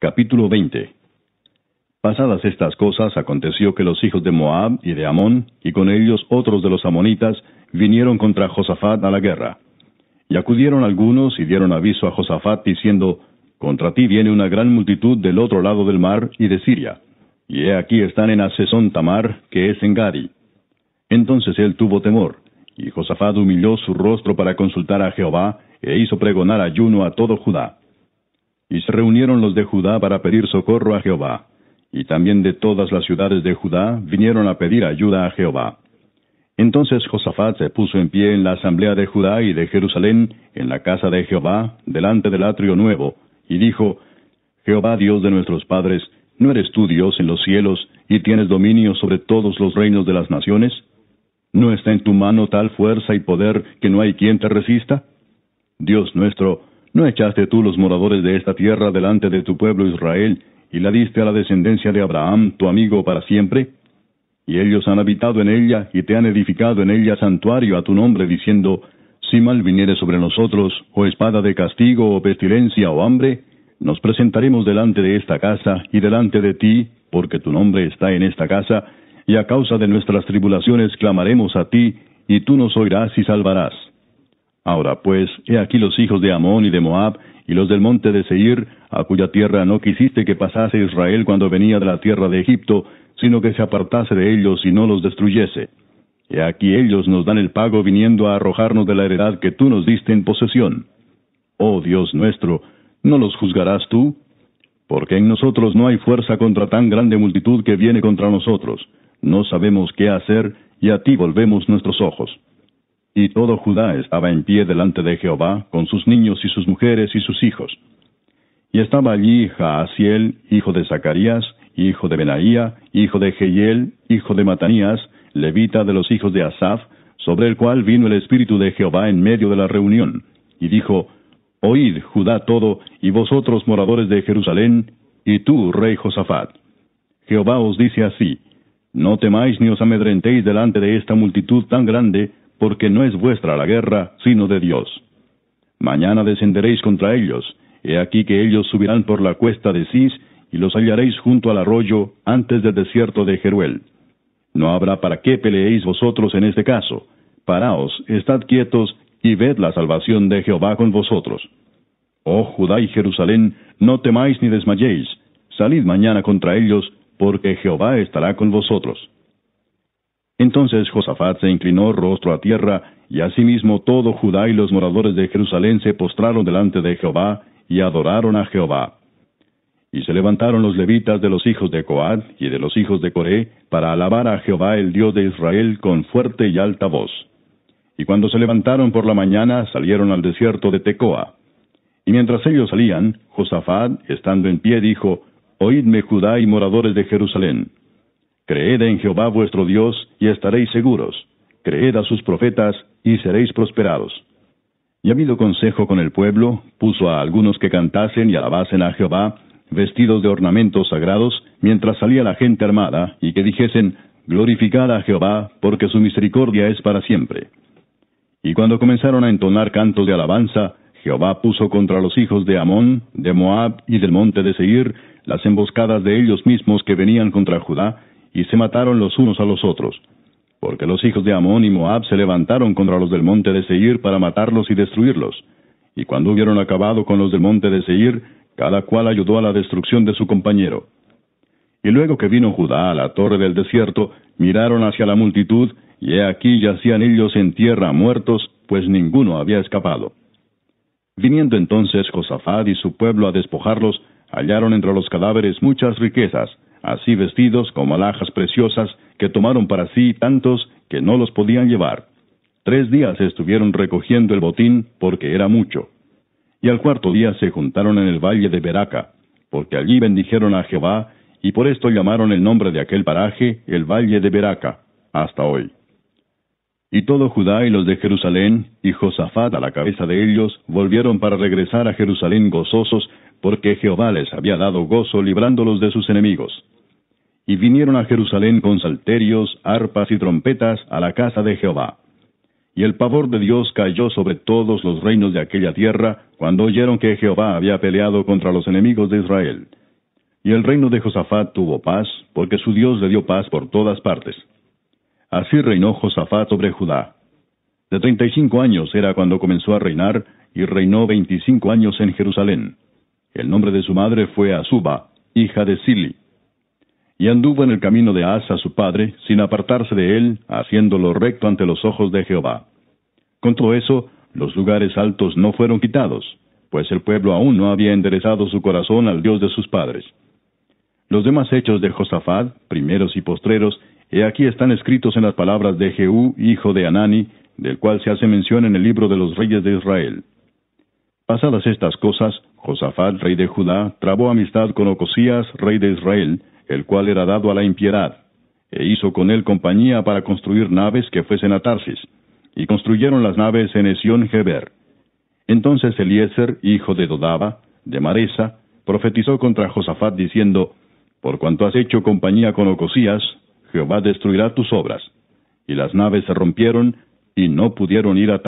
Capítulo 20 Pasadas estas cosas, aconteció que los hijos de Moab y de Amón, y con ellos otros de los amonitas, vinieron contra Josafat a la guerra. Y acudieron algunos y dieron aviso a Josafat, diciendo, Contra ti viene una gran multitud del otro lado del mar y de Siria. Y he aquí están en Asesón Tamar, que es en Gadi. Entonces él tuvo temor, y Josafat humilló su rostro para consultar a Jehová, e hizo pregonar ayuno a todo Judá. Y se reunieron los de Judá para pedir socorro a Jehová y también de todas las ciudades de Judá vinieron a pedir ayuda a Jehová. Entonces Josafat se puso en pie en la asamblea de Judá y de Jerusalén, en la casa de Jehová, delante del atrio nuevo, y dijo, Jehová Dios de nuestros padres, ¿no eres tú Dios en los cielos, y tienes dominio sobre todos los reinos de las naciones? ¿No está en tu mano tal fuerza y poder que no hay quien te resista? Dios nuestro, ¿no echaste tú los moradores de esta tierra delante de tu pueblo Israel, y la diste a la descendencia de Abraham, tu amigo, para siempre? Y ellos han habitado en ella, y te han edificado en ella santuario a tu nombre, diciendo, Si mal viniere sobre nosotros, o espada de castigo, o pestilencia, o hambre, nos presentaremos delante de esta casa, y delante de ti, porque tu nombre está en esta casa, y a causa de nuestras tribulaciones clamaremos a ti, y tú nos oirás y salvarás. Ahora pues, he aquí los hijos de Amón y de Moab, y los del monte de Seir, a cuya tierra no quisiste que pasase Israel cuando venía de la tierra de Egipto, sino que se apartase de ellos y no los destruyese. Y aquí ellos nos dan el pago viniendo a arrojarnos de la heredad que tú nos diste en posesión. Oh Dios nuestro, ¿no los juzgarás tú? Porque en nosotros no hay fuerza contra tan grande multitud que viene contra nosotros. No sabemos qué hacer, y a ti volvemos nuestros ojos. Y todo Judá estaba en pie delante de Jehová, con sus niños y sus mujeres y sus hijos. Y estaba allí Jaasiel, hijo de Zacarías, hijo de Benaía, hijo de Jehiel, hijo de Matanías, levita de los hijos de Asaph, sobre el cual vino el Espíritu de Jehová en medio de la reunión, y dijo, Oíd, Judá todo, y vosotros moradores de Jerusalén, y tú, rey Josafat. Jehová os dice así, No temáis ni os amedrentéis delante de esta multitud tan grande, porque no es vuestra la guerra, sino de Dios. Mañana descenderéis contra ellos, he aquí que ellos subirán por la cuesta de Cis, y los hallaréis junto al arroyo, antes del desierto de Jeruel. No habrá para qué peleéis vosotros en este caso. Paraos, estad quietos, y ved la salvación de Jehová con vosotros. Oh Judá y Jerusalén, no temáis ni desmayéis, salid mañana contra ellos, porque Jehová estará con vosotros. Entonces Josafat se inclinó rostro a tierra, y asimismo todo Judá y los moradores de Jerusalén se postraron delante de Jehová, y adoraron a Jehová. Y se levantaron los levitas de los hijos de Coad y de los hijos de Coré, para alabar a Jehová el Dios de Israel con fuerte y alta voz. Y cuando se levantaron por la mañana, salieron al desierto de Tecoa. Y mientras ellos salían, Josafat, estando en pie, dijo, Oídme Judá y moradores de Jerusalén. Creed en Jehová vuestro Dios y estaréis seguros. Creed a sus profetas y seréis prosperados. Y habido consejo con el pueblo, puso a algunos que cantasen y alabasen a Jehová, vestidos de ornamentos sagrados, mientras salía la gente armada, y que dijesen, Glorificad a Jehová, porque su misericordia es para siempre. Y cuando comenzaron a entonar cantos de alabanza, Jehová puso contra los hijos de Amón, de Moab y del monte de Seir, las emboscadas de ellos mismos que venían contra Judá, y se mataron los unos a los otros. Porque los hijos de Amón y Moab se levantaron contra los del monte de Seir para matarlos y destruirlos. Y cuando hubieron acabado con los del monte de Seir, cada cual ayudó a la destrucción de su compañero. Y luego que vino Judá a la torre del desierto, miraron hacia la multitud, y he aquí yacían ellos en tierra muertos, pues ninguno había escapado. Viniendo entonces Josafat y su pueblo a despojarlos, hallaron entre los cadáveres muchas riquezas, así vestidos como alhajas preciosas, que tomaron para sí tantos que no los podían llevar. Tres días estuvieron recogiendo el botín porque era mucho. Y al cuarto día se juntaron en el valle de Beraca, porque allí bendijeron a Jehová, y por esto llamaron el nombre de aquel paraje el valle de Beraca, hasta hoy. Y todo Judá y los de Jerusalén, y Josafat a la cabeza de ellos, volvieron para regresar a Jerusalén gozosos, porque Jehová les había dado gozo librándolos de sus enemigos. Y vinieron a Jerusalén con salterios, arpas y trompetas a la casa de Jehová. Y el pavor de Dios cayó sobre todos los reinos de aquella tierra, cuando oyeron que Jehová había peleado contra los enemigos de Israel. Y el reino de Josafat tuvo paz, porque su Dios le dio paz por todas partes. Así reinó Josafat sobre Judá. De treinta y cinco años era cuando comenzó a reinar, y reinó veinticinco años en Jerusalén. El nombre de su madre fue Azuba, hija de Sili. Y anduvo en el camino de Asa su padre, sin apartarse de él, haciéndolo recto ante los ojos de Jehová. Con todo eso, los lugares altos no fueron quitados, pues el pueblo aún no había enderezado su corazón al Dios de sus padres. Los demás hechos de Josafat, primeros y postreros, he aquí están escritos en las palabras de Jehú, hijo de Anani, del cual se hace mención en el libro de los reyes de Israel. Pasadas estas cosas, Josafat, rey de Judá, trabó amistad con Ocosías, rey de Israel, el cual era dado a la impiedad, e hizo con él compañía para construir naves que fuesen a Tarsis, y construyeron las naves en Esión Geber. Entonces Eliezer, hijo de Dodaba, de Maresa, profetizó contra Josafat diciendo, Por cuanto has hecho compañía con Ocosías, Jehová destruirá tus obras. Y las naves se rompieron, y no pudieron ir a